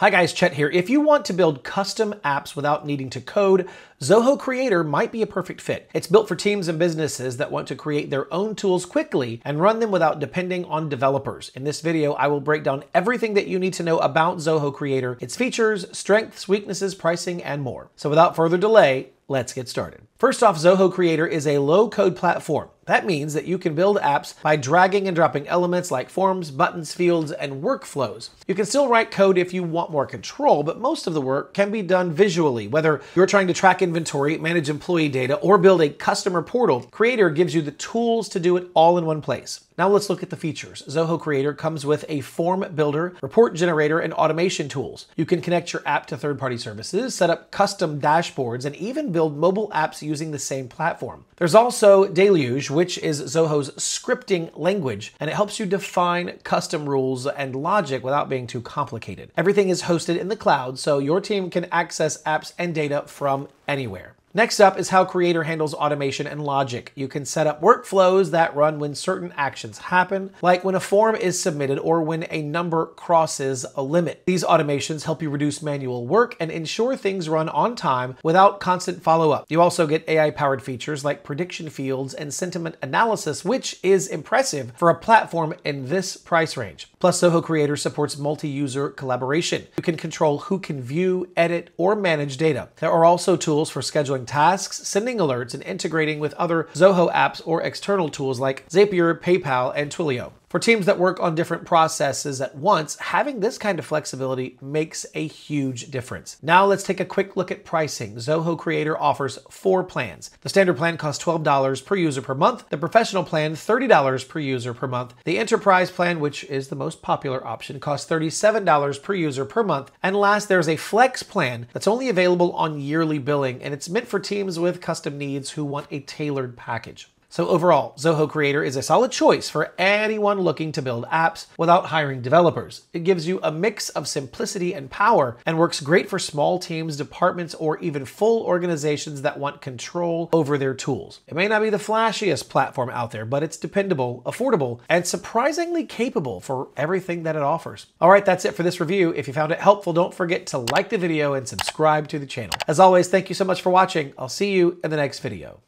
Hi guys, Chet here. If you want to build custom apps without needing to code, Zoho Creator might be a perfect fit. It's built for teams and businesses that want to create their own tools quickly and run them without depending on developers. In this video, I will break down everything that you need to know about Zoho Creator, its features, strengths, weaknesses, pricing, and more. So without further delay, let's get started. First off, Zoho Creator is a low code platform. That means that you can build apps by dragging and dropping elements like forms, buttons, fields, and workflows. You can still write code if you want more control, but most of the work can be done visually. Whether you're trying to track inventory, manage employee data, or build a customer portal, Creator gives you the tools to do it all in one place. Now let's look at the features. Zoho Creator comes with a form builder, report generator, and automation tools. You can connect your app to third-party services, set up custom dashboards, and even build mobile apps using the same platform. There's also Deluge, which is Zoho's scripting language, and it helps you define custom rules and logic without being too complicated. Everything is hosted in the cloud, so your team can access apps and data from anywhere. Next up is how Creator handles automation and logic. You can set up workflows that run when certain actions happen, like when a form is submitted or when a number crosses a limit. These automations help you reduce manual work and ensure things run on time without constant follow-up. You also get AI-powered features like prediction fields and sentiment analysis, which is impressive for a platform in this price range. Plus, Zoho Creator supports multi-user collaboration. You can control who can view, edit, or manage data. There are also tools for scheduling tasks, sending alerts, and integrating with other Zoho apps or external tools like Zapier, PayPal, and Twilio. For teams that work on different processes at once, having this kind of flexibility makes a huge difference. Now let's take a quick look at pricing. Zoho Creator offers four plans. The standard plan costs $12 per user per month, the professional plan $30 per user per month, the enterprise plan, which is the most popular option, costs $37 per user per month, and last there's a flex plan that's only available on yearly billing and it's meant for teams with custom needs who want a tailored package. So overall, Zoho Creator is a solid choice for anyone looking to build apps without hiring developers. It gives you a mix of simplicity and power and works great for small teams, departments, or even full organizations that want control over their tools. It may not be the flashiest platform out there, but it's dependable, affordable, and surprisingly capable for everything that it offers. All right, that's it for this review. If you found it helpful, don't forget to like the video and subscribe to the channel. As always, thank you so much for watching. I'll see you in the next video.